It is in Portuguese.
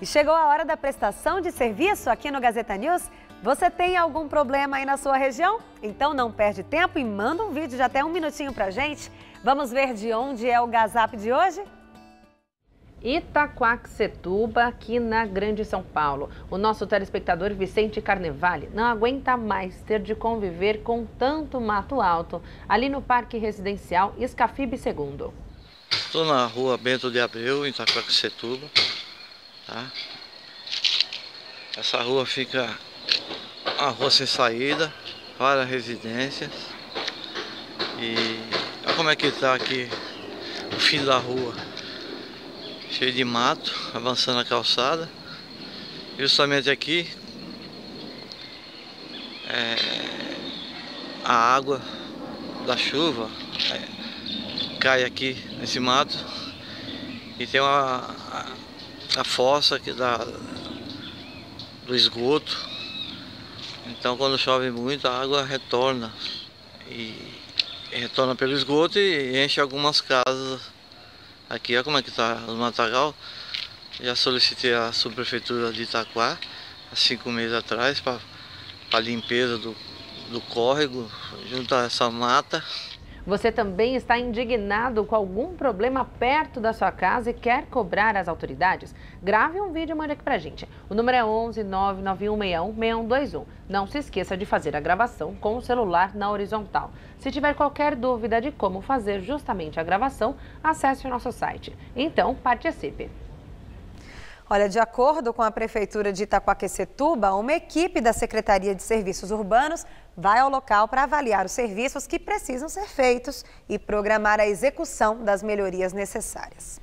E chegou a hora da prestação de serviço aqui no Gazeta News. Você tem algum problema aí na sua região? Então não perde tempo e manda um vídeo de até um minutinho pra gente. Vamos ver de onde é o Gazap de hoje? Itaquaquecetuba, aqui na Grande São Paulo. O nosso telespectador Vicente Carnevale não aguenta mais ter de conviver com tanto mato alto ali no Parque Residencial Escafibe II. Estou na rua Bento de Abreu, em Itaquaquecetuba. Tá? Essa rua fica uma rua sem saída, várias residências. E olha como é que está aqui o fim da rua cheio de mato, avançando a calçada. Justamente aqui é, a água da chuva é, cai aqui nesse mato e tem uma, a, fossa que dá do esgoto. Então quando chove muito a água retorna e retorna pelo esgoto e enche algumas casas Aqui, olha como é que está o matagal. Já solicitei a subprefeitura de Itaquá há cinco meses atrás para a limpeza do, do córrego, junto a essa mata. Você também está indignado com algum problema perto da sua casa e quer cobrar as autoridades? Grave um vídeo e mande aqui pra gente. O número é 11 99161 6121. Não se esqueça de fazer a gravação com o celular na horizontal. Se tiver qualquer dúvida de como fazer justamente a gravação, acesse o nosso site. Então, participe! Olha, de acordo com a Prefeitura de Itaquaquecetuba, uma equipe da Secretaria de Serviços Urbanos vai ao local para avaliar os serviços que precisam ser feitos e programar a execução das melhorias necessárias.